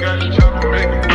got the chopper, make